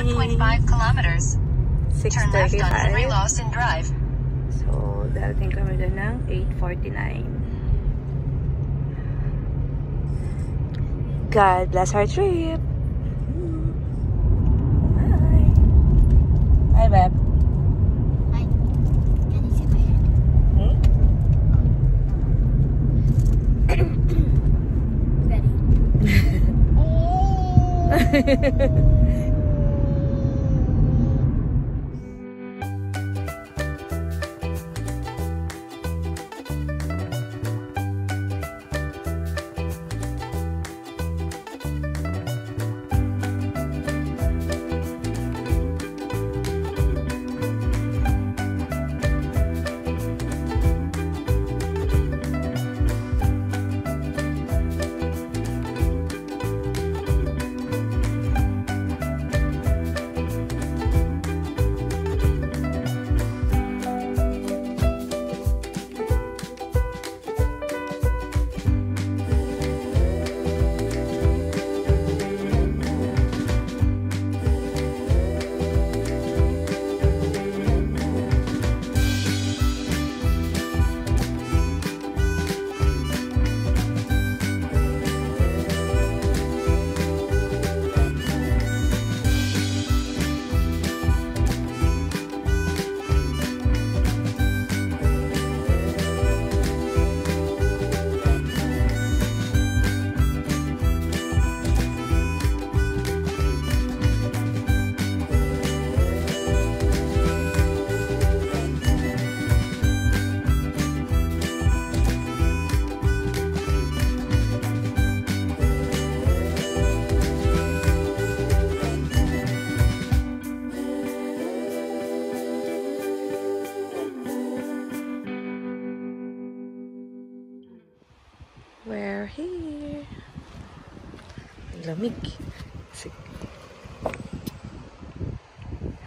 1.5 kilometers. Turn left on 3 6.35. Lawson Drive. So, darating kami doon ng 8.49. God bless our trip. Hi. Hi, Beb. Hi. Can you see my hair? Hmm? Ready? here. Lamig. Sige.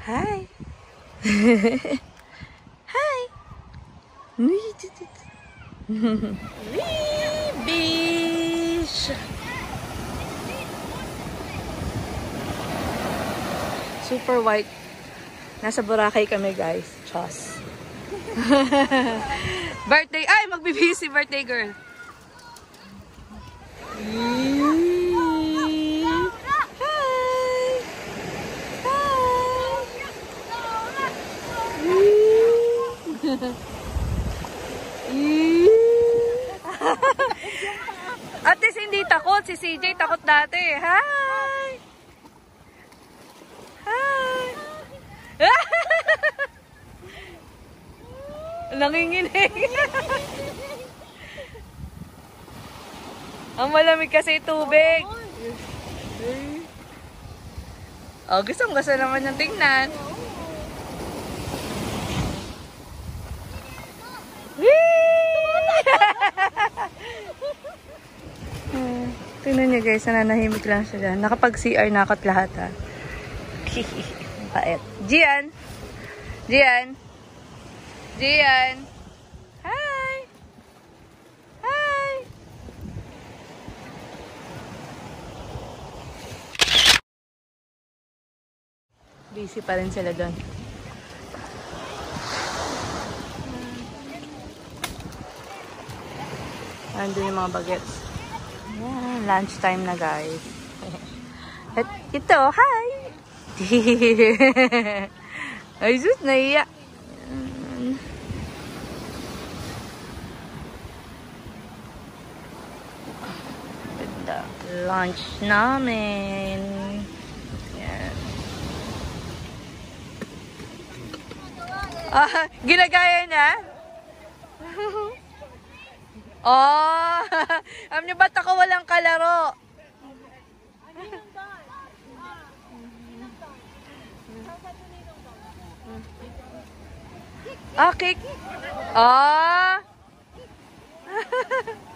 Hi. Hi. Wee, Beach. Super white. Nasa Boracay kami, guys. Chos. birthday. Ay, magbibisi birthday girl. At least hindi takot. Si CJ takot dati. Hi! Hi! Nanginginig. Ang malamig kasi tubig. Oh, gusto gusto naman yung tingnan. Hmm, Tingnan niyo guys, nananahimik lang siya dyan. Nakapag-CR na akat lahat ha. Pait. Gian! Gian! Gian! Hi! Hi! Busy pa rin sila doon. Andun yung mga bagets. Yan, lunch time na guys. At ito, hi! Ay, sus, naiya. Ganda. Lunch namin. Ah, ginagaya na? Oh, alam niyo ba't ako walang kalaro? Ah, cake. Ah.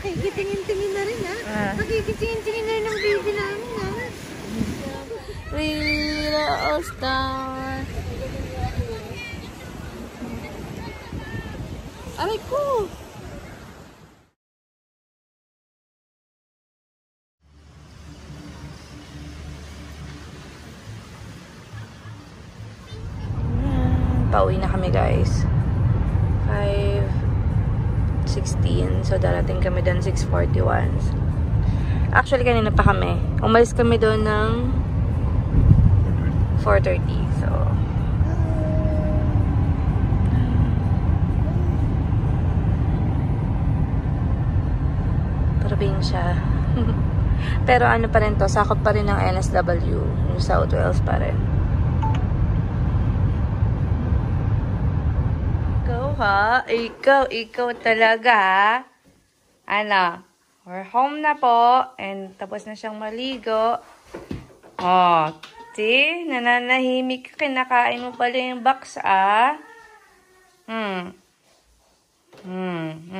Okay. Nagkitingin-tingin na rin ha. Ah. Nagkitingin-tingin na ng baby namin ha. Rira All-Star. Aray ko! Pauwi na kami guys. 5.16. So, darating kami doon 6.41. Actually, kanina pa kami. Umalis kami doon ng 4.30. So, probinsya. Pero ano pa rin to, sakop pa rin ng NSW, New South Wales pa rin. Ikaw ha? Ikaw, ikaw talaga ha? Ano? We're home na po. And tapos na siyang maligo. Oh, see? Nananahimik. Kinakain mo pala yung box, ah. Hmm. Hmm. hmm.